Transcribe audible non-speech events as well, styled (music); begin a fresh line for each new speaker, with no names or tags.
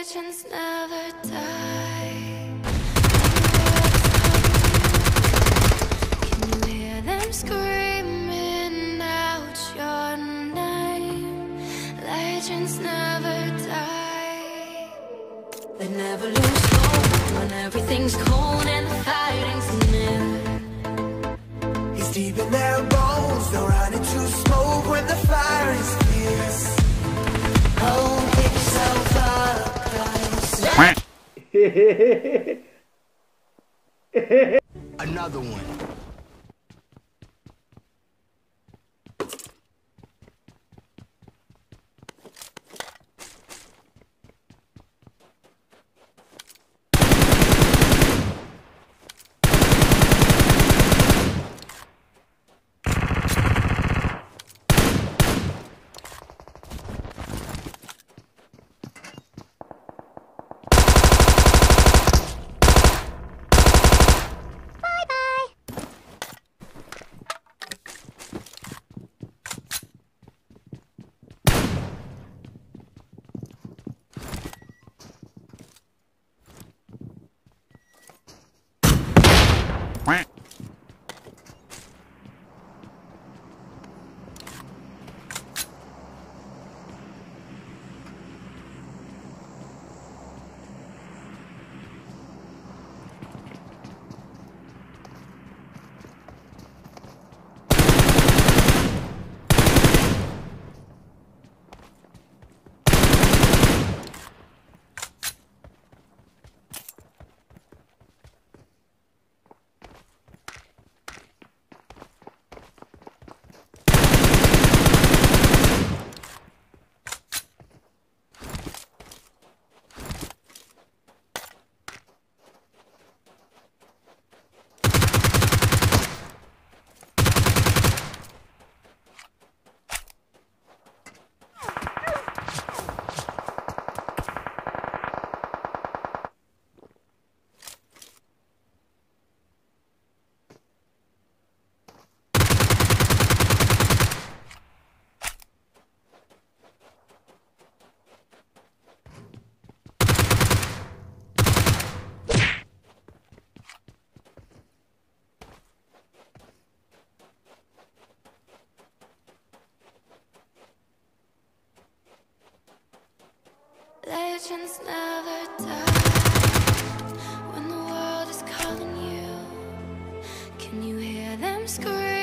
Legends never die. Can you hear them screaming out your name? Legends never die. They never lose hope when everything's cold and the fighting's near.
It's deep in their bones. They'll run into smoke when the fire is fierce. Oh, (laughs) Another one.
Legends never die. When the world is calling you, can you hear them scream?